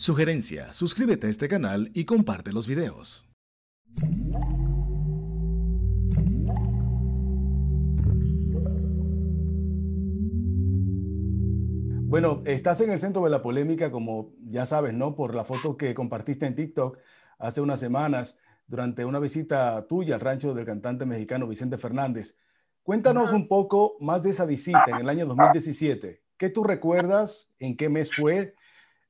Sugerencia, suscríbete a este canal y comparte los videos. Bueno, estás en el centro de la polémica, como ya sabes, ¿no? Por la foto que compartiste en TikTok hace unas semanas durante una visita tuya al rancho del cantante mexicano Vicente Fernández. Cuéntanos un poco más de esa visita en el año 2017. ¿Qué tú recuerdas? ¿En qué mes fue?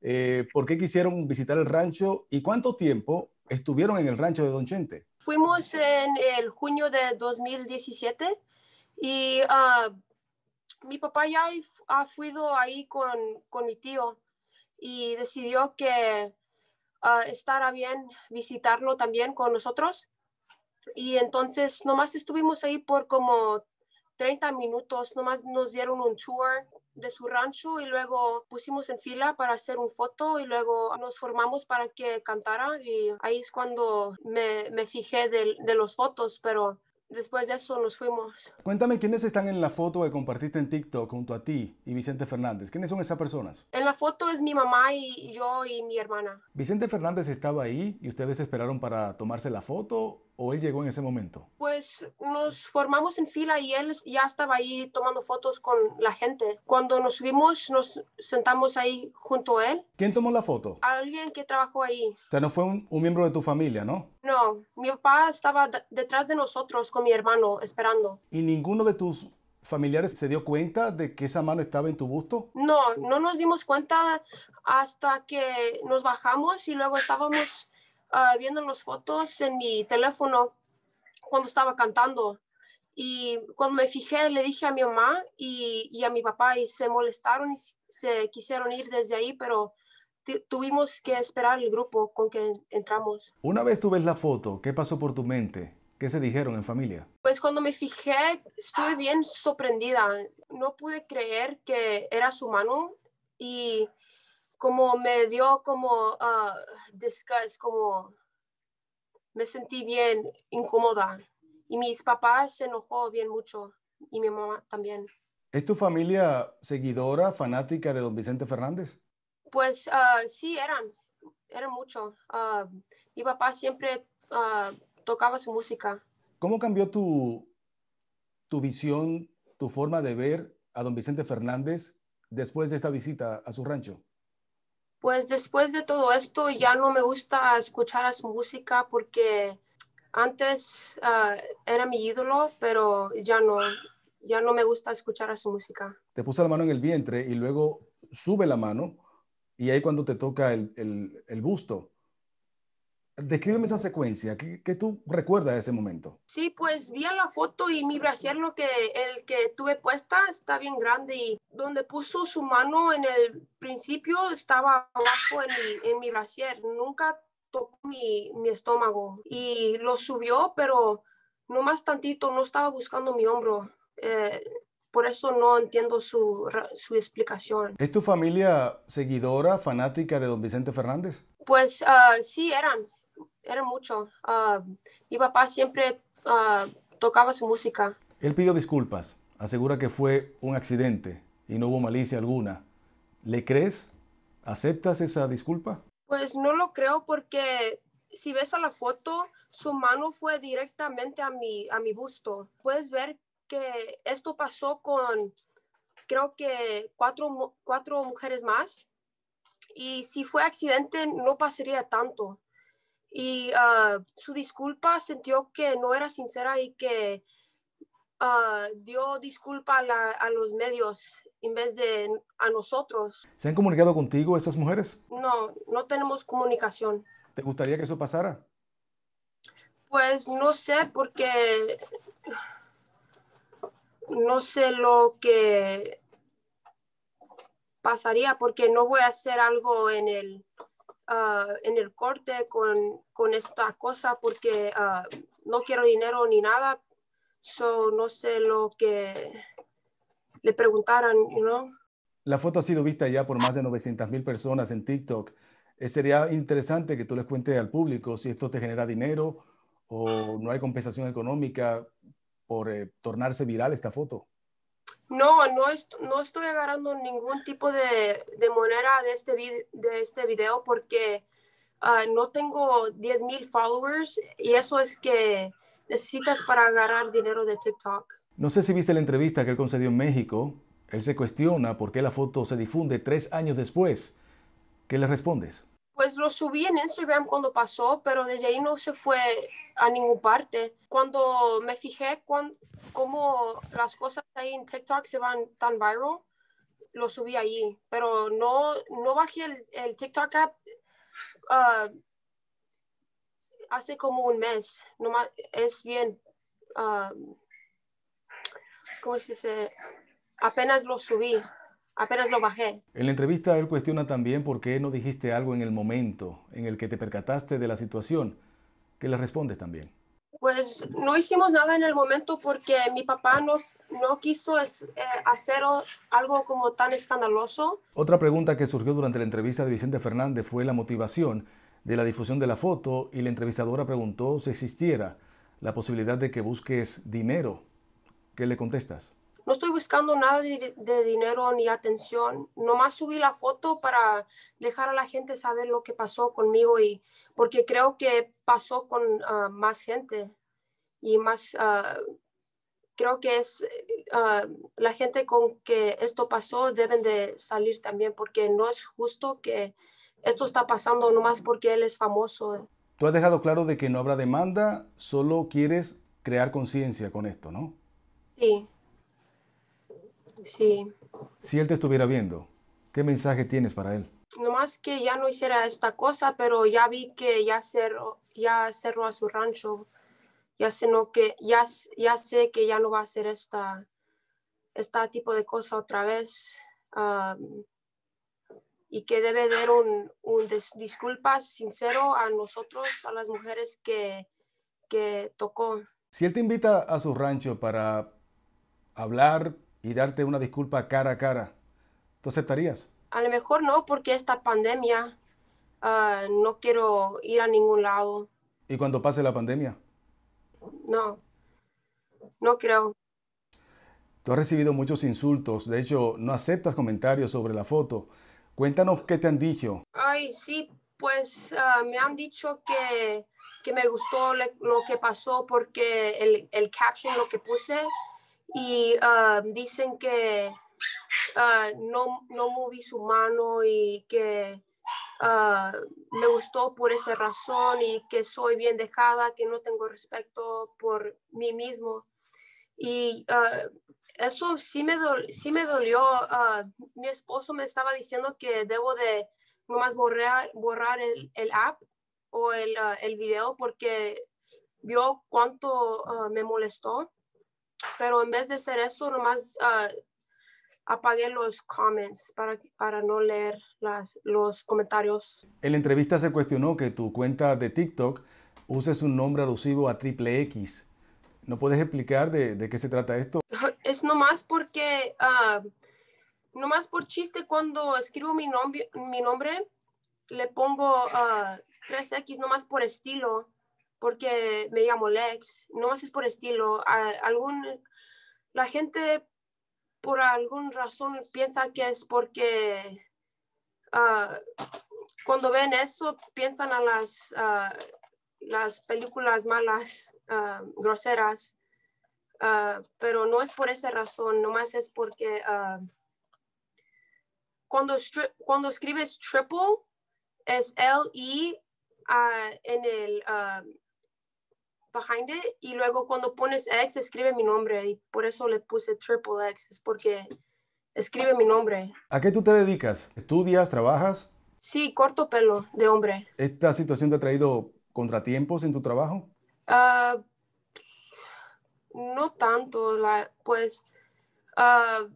Eh, ¿Por qué quisieron visitar el rancho? ¿Y cuánto tiempo estuvieron en el rancho de Don Chente? Fuimos en el junio de 2017 y uh, mi papá ya ha ido ahí con, con, mi tío y decidió que uh, estará bien visitarlo también con nosotros. Y entonces nomás estuvimos ahí por como 30 minutos, nomás nos dieron un tour de su rancho y luego pusimos en fila para hacer un foto y luego nos formamos para que cantara y ahí es cuando me, me fijé de, de los fotos, pero después de eso nos fuimos. Cuéntame quiénes están en la foto que compartiste en TikTok junto a ti y Vicente Fernández. ¿Quiénes son esas personas? En la foto es mi mamá y yo y mi hermana. ¿Vicente Fernández estaba ahí y ustedes esperaron para tomarse la foto o él llegó en ese momento? Pues nos formamos en fila y él ya estaba ahí tomando fotos con la gente. Cuando nos subimos, nos sentamos ahí junto a él. ¿Quién tomó la foto? Alguien que trabajó ahí. O sea, no fue un, un miembro de tu familia, ¿no? No, mi papá estaba detrás de nosotros con mi hermano esperando. ¿Y ninguno de tus familiares se dio cuenta de que esa mano estaba en tu busto? No, no nos dimos cuenta hasta que nos bajamos y luego estábamos uh, viendo las fotos en mi teléfono cuando estaba cantando. Y cuando me fijé, le dije a mi mamá y, y, a mi papá y se molestaron y se quisieron ir desde ahí, pero tuvimos que esperar el grupo con que entramos. Una vez tú ves la foto, ¿qué pasó por tu mente? ¿Qué se dijeron en familia? Pues cuando me fijé, estuve bien sorprendida. No pude creer que era su mano y como me dio como uh, disgust, como me sentí bien incómoda. Y mis papás se enojó bien mucho y mi mamá también. ¿Es tu familia seguidora, fanática de don Vicente Fernández? Pues uh, sí, eran, eran mucho. Uh, mi papá siempre tocaba su música. ¿Cómo cambió tu, tu visión, tu forma de ver a don Vicente Fernández después de esta visita a su rancho? Pues después de todo esto ya no me gusta escuchar a su música porque antes uh, era mi ídolo, pero ya no, ya no me gusta escuchar a su música. Te puso la mano en el vientre y luego sube la mano y ahí cuando te toca el, el busto. Descríbeme esa secuencia, ¿Qué, ¿Qué, tú recuerdas de ese momento? Sí, pues vi la foto y mi brasier, lo que, el que tuve puesta, está bien grande y donde puso su mano en el principio estaba abajo en mi, en mi brasier, nunca tocó mi, mi estómago y lo subió, pero no más tantito, no estaba buscando mi hombro. Eh, por eso no entiendo su, su, explicación. ¿Es tu familia seguidora, fanática de don Vicente Fernández? Pues uh, sí, eran era mucho. Uh, mi papá siempre uh, tocaba su música. Él pidió disculpas, asegura que fue un accidente y no hubo malicia alguna. ¿Le crees? ¿Aceptas esa disculpa? Pues no lo creo porque si ves a la foto, su mano fue directamente a mi, a mi busto. Puedes ver que esto pasó con, creo que cuatro, cuatro mujeres más. Y si fue accidente, no pasaría tanto y uh, su disculpa sintió que no era sincera y que uh, dio disculpa a, la, a, los medios en vez de a nosotros. ¿Se han comunicado contigo esas mujeres? No, no tenemos comunicación. ¿Te gustaría que eso pasara? Pues no sé, porque no sé lo que pasaría, porque no voy a hacer algo en el uh, en el corte con, con, esta cosa porque uh, no quiero dinero ni nada. So, no sé lo que le preguntaran, you know? La foto ha sido vista ya por más de 900 mil personas en TikTok. Eh, sería interesante que tú les cuentes al público si esto te genera dinero o no hay compensación económica por eh, tornarse viral esta foto. No, no, no estoy agarrando ningún tipo de, de moneda de este, de este video porque ah, no tengo 10 mil followers y eso es que necesitas para agarrar dinero de TikTok. No sé si viste la entrevista que él concedió en México. Él se cuestiona por qué la foto se difunde tres años después. ¿Qué le respondes? Pues lo subí en Instagram cuando pasó, pero desde ahí no se fue a ninguna parte. Cuando me fijé cómo las cosas ahí en TikTok se van tan viral, lo subí ahí. Pero no, no bajé el, TikTok app ah, hace como un mes. es bien, uh, ¿cómo se dice? Apenas lo subí apenas lo bajé. En la entrevista él cuestiona también por qué no dijiste algo en el momento en el que te percataste de la situación. ¿Qué le respondes también? Pues no hicimos nada en el momento porque mi papá no, no quiso eh, hacer algo como tan escandaloso. Otra pregunta que surgió durante la entrevista de Vicente Fernández fue la motivación de la difusión de la foto y la entrevistadora preguntó si existiera la posibilidad de que busques dinero. ¿Qué le contestas? No estoy buscando nada de, dinero ni atención. Nomás subí la foto para dejar a la gente saber lo que pasó conmigo y porque creo que pasó con ah, más gente y más, ah, creo que es ah, la gente con que esto pasó deben de salir también porque no es justo que esto está pasando nomás porque él es famoso. Tú has dejado claro de que no habrá demanda, solo quieres crear conciencia con esto, ¿no? Sí. Sí. Si él te estuviera viendo, ¿qué mensaje tienes para él? Nomás que ya no hiciera esta cosa, pero ya vi que ya cerró, ya cerró a su rancho. Ya sé, no, que, ya, ya sé que ya no va a hacer esta, esta tipo de cosa otra vez. y que debe dar un, un disculpas sincero a nosotros, a las mujeres que, que tocó. Si él te invita a su rancho para hablar y darte una disculpa cara a cara, ¿tú aceptarías? A lo mejor no, porque esta pandemia ah, no quiero ir a ningún lado. ¿Y cuando pase la pandemia? No, no creo. Tú has recibido muchos insultos, de hecho, no aceptas comentarios sobre la foto. Cuéntanos qué te han dicho. Ay, sí, pues ah, me han dicho que, que me gustó lo que pasó porque el, el caption, lo que puse, y ah, dicen que ah, no, no moví su mano y que ah, me gustó por esa razón y que soy bien dejada, que no tengo respeto por mí mismo. Y eso sí me, sí me dolió. mi esposo me estaba diciendo que debo de nomás borrar, borrar el, el app o el, el video porque vio cuánto me molestó pero en vez de hacer eso, nomás uh, apagué los comments para, para no leer las, los comentarios. En la entrevista se cuestionó que tu cuenta de TikTok uses un nombre alusivo a Triple X. ¿No puedes explicar de, de qué se trata esto? Es nomás porque, uh, nomás por chiste, cuando escribo mi, nombre mi nombre, le pongo uh, 3X nomás por estilo porque me llamo Lex, no más es por estilo. algún, la gente por alguna razón piensa que es porque ah, cuando ven eso piensan a las, ah, las películas malas, uh, groseras, pero no es por esa razón, nomás es porque cuando, cuando escribes triple es L-I en el behind it y luego cuando pones X escribe mi nombre y por eso le puse triple X, es porque escribe mi nombre. ¿A qué tú te dedicas? ¿Estudias? ¿Trabajas? Sí, corto pelo de hombre. ¿Esta situación te ha traído contratiempos en tu trabajo? Ah, no tanto, la, pues uh,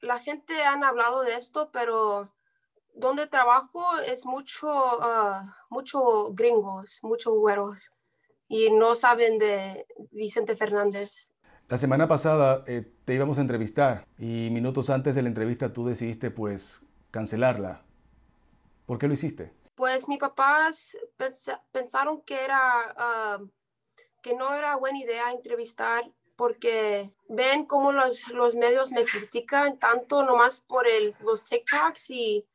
la gente han hablado de esto, pero donde trabajo es mucho, uh, mucho gringos, mucho güeros y no saben de Vicente Fernández. La semana pasada eh, te íbamos a entrevistar y minutos antes de la entrevista tú decidiste pues cancelarla. ¿Por qué lo hiciste? Pues mis papás pensaron que era ah, que no era buena idea entrevistar porque ven cómo los, los medios me critican tanto nomás por el, los TikToks y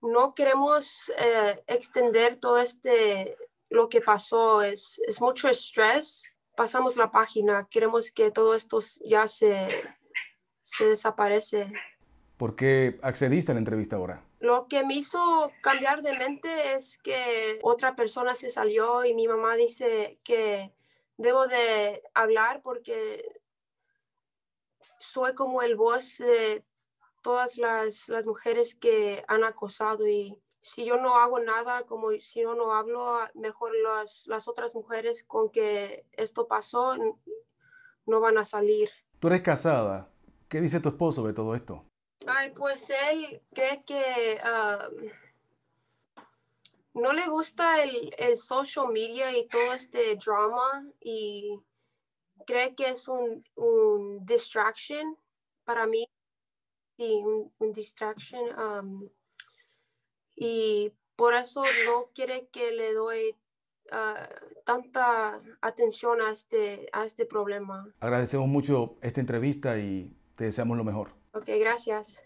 no queremos eh, extender todo este, lo que pasó. Es, es mucho estrés. Pasamos la página. Queremos que todo esto ya se, se desaparece. ¿Por qué accediste a la entrevista ahora? Lo que me hizo cambiar de mente es que otra persona se salió y mi mamá dice que debo de hablar porque soy como el voz de todas las, las, mujeres que han acosado y si yo no hago nada, como si yo no hablo, mejor las, las otras mujeres con que esto pasó no van a salir. Tú eres casada. ¿Qué dice tu esposo de todo esto? Ay, pues él cree que no le gusta el, el, social media y todo este drama y cree que es un, un distraction para mí. Sí, un, un distraction. Y por eso no quiere que le doy ah, tanta atención a este, a este problema. Agradecemos mucho esta entrevista y te deseamos lo mejor. Ok, gracias.